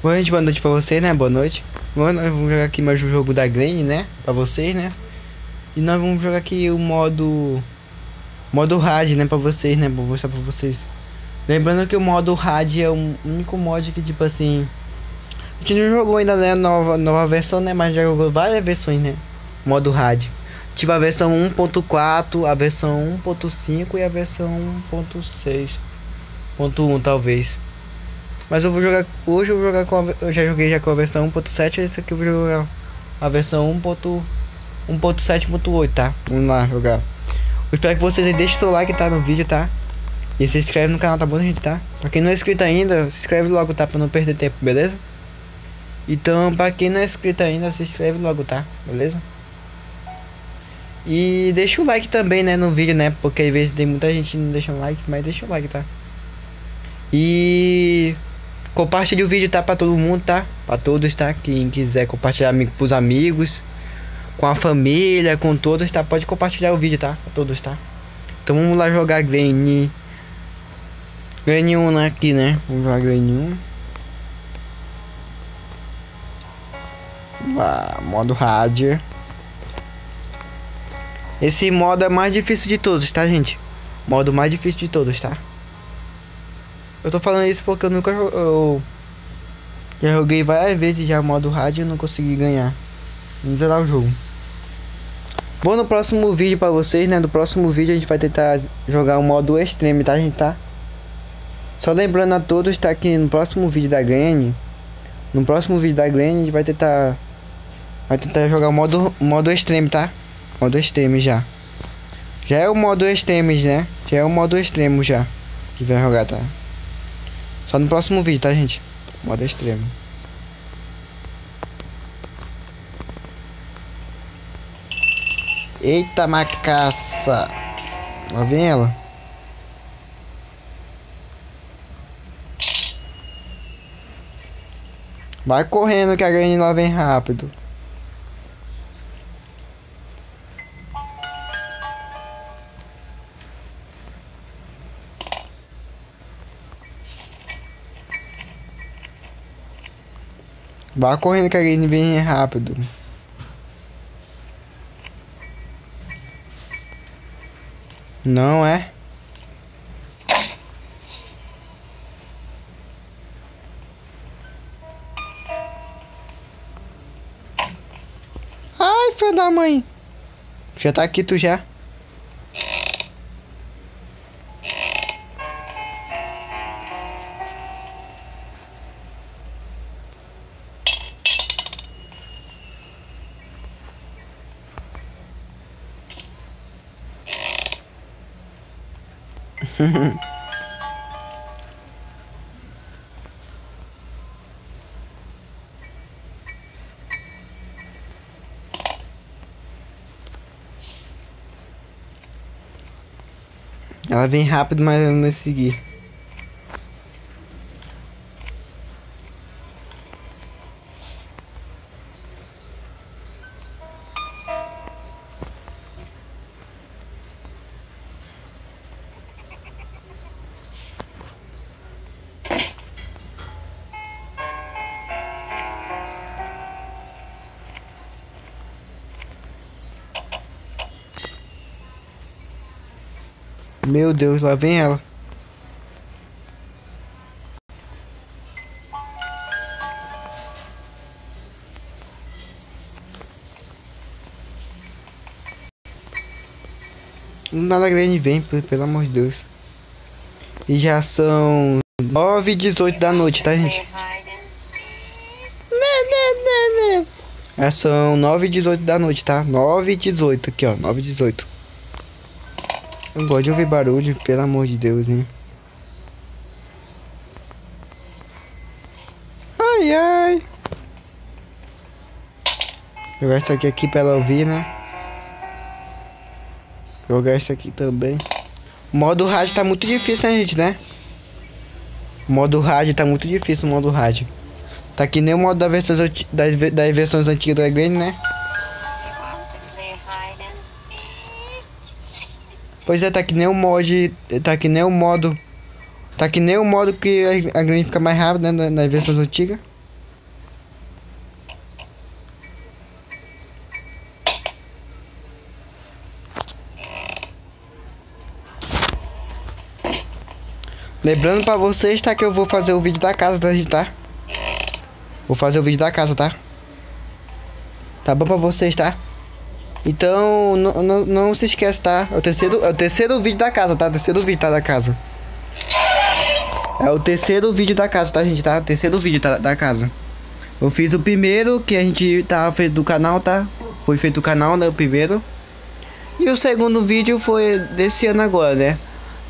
Boa noite, boa noite pra vocês, né? Boa noite. Bom, nós vamos jogar aqui mais o jogo da Granny, né? Pra vocês, né? E nós vamos jogar aqui o modo... Modo hard, né? Pra vocês, né? Vou mostrar pra vocês. Lembrando que o modo hard é o único mod que, tipo assim... A gente não jogou ainda, né? Nova, nova versão, né? Mas já jogou várias versões, né? Modo hard. Tipo a versão 1.4, a versão 1.5 e a versão 1.6.1 talvez. Mas eu vou jogar. Hoje eu vou jogar com a, Eu já joguei já com a versão 1.7. Esse aqui eu vou jogar a versão 1.7.8, tá? Vamos lá jogar. Eu espero que vocês deixem seu like, tá? No vídeo, tá? E se inscreve no canal, tá bom, gente, tá? Pra quem não é inscrito ainda, se inscreve logo, tá? Pra não perder tempo, beleza? Então, pra quem não é inscrito ainda, se inscreve logo, tá? Beleza? E deixa o like também, né, no vídeo, né? Porque às vezes tem muita gente não deixa um like, mas deixa o like, tá? E compartilhe o vídeo, tá? Pra todo mundo, tá? Pra todos, tá? Quem quiser compartilhar pros amigos, com a família, com todos, tá? Pode compartilhar o vídeo, tá? Pra todos, tá? Então vamos lá jogar Granny. Granny 1 né, aqui, né? Vamos jogar Granny 1. Ah, modo rádio. Esse modo é mais difícil de todos, tá, gente? Modo mais difícil de todos, tá? Eu tô falando isso porque eu nunca eu já joguei várias vezes já modo rádio e não consegui ganhar. Vamos zerar o jogo. Vou no próximo vídeo pra vocês, né? No próximo vídeo a gente vai tentar jogar o modo extreme, tá, gente? Tá? Só lembrando a todos, tá? Que no próximo vídeo da Granny No próximo vídeo da Granny a gente vai tentar Vai tentar jogar o modo, modo extreme, tá? Modo extremo já. Já é o modo extremo, né? Já é o modo extremo já. Que vai jogar, tá? Só no próximo vídeo, tá, gente? Modo extremo. Eita macaça. Lá vem ela. Vai correndo que a Granny lá vem rápido. Vá correndo que a Granny vem rápido. Não é? Ai, filho da mãe. Já tá aqui tu já. Ela vem rápido, mas eu não vou seguir. Meu Deus, lá vem ela. Nada grande vem, pelo amor de Deus. E já são 9 e 18 da noite, tá, gente? Já são 9 e 18 da noite, tá? 9 e 18 aqui, ó. 9 e 18. Não gosto de ouvir barulho, pelo amor de Deus, hein? Ai, ai. Jogar isso aqui, aqui pra ela ouvir, né? Jogar isso aqui também. O modo rádio tá muito difícil, né, gente, né? O modo rádio tá muito difícil, o modo rádio. Tá que nem o modo das, das versões antigas da Granny, né? Pois é, tá que nem o mod. Tá que nem o modo. Tá que nem o modo que a, a grande fica mais rápida né, nas versões antigas. Lembrando pra vocês, tá? Que eu vou fazer o vídeo da casa, tá? Gente, tá? Vou fazer o vídeo da casa, tá? Tá bom pra vocês, tá? Então, não, não, se esquece, tá? É o terceiro, é o terceiro vídeo da casa, tá? O terceiro vídeo, tá? Da casa. É o terceiro vídeo da casa, tá, gente? Tá? O terceiro vídeo tá, da casa. Eu fiz o primeiro, que a gente tá feito do canal, tá? Foi feito o canal, né? O primeiro. E o segundo vídeo foi desse ano agora, né?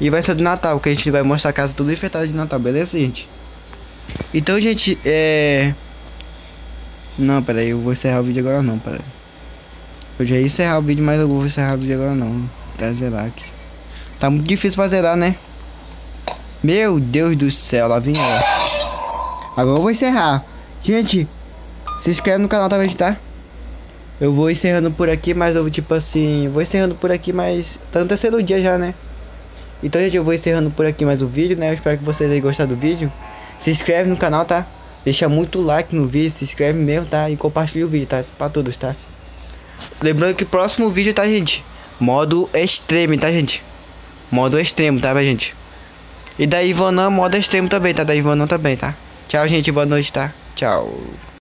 E vai ser do Natal, que a gente vai mostrar a casa tudo enfeitada de Natal, beleza, gente? Então, gente, é... Não, peraí, eu vou encerrar o vídeo agora não, peraí. Eu já ia encerrar o vídeo, mas eu vou encerrar o vídeo agora não. Pra zerar aqui. Tá muito difícil pra zerar, né? Meu Deus do céu, lá vem ela. Agora eu vou encerrar. Gente, se inscreve no canal, tá, tá? Eu vou encerrando por aqui, mas eu tipo assim, vou encerrando por aqui, mas tá no terceiro dia já, né? Então, gente, eu vou encerrando por aqui mais o vídeo, né? Eu espero que vocês tenham gostado do vídeo. Se inscreve no canal, tá? Deixa muito like no vídeo, se inscreve mesmo, tá? E compartilha o vídeo, tá? Pra todos, tá? Lembrando que o próximo vídeo, tá, gente? Modo extremo, tá, gente? Modo extremo, tá, gente? E da Ivana, modo extremo também, tá? Da Ivana também, tá? Tchau, gente. Boa noite, tá? Tchau.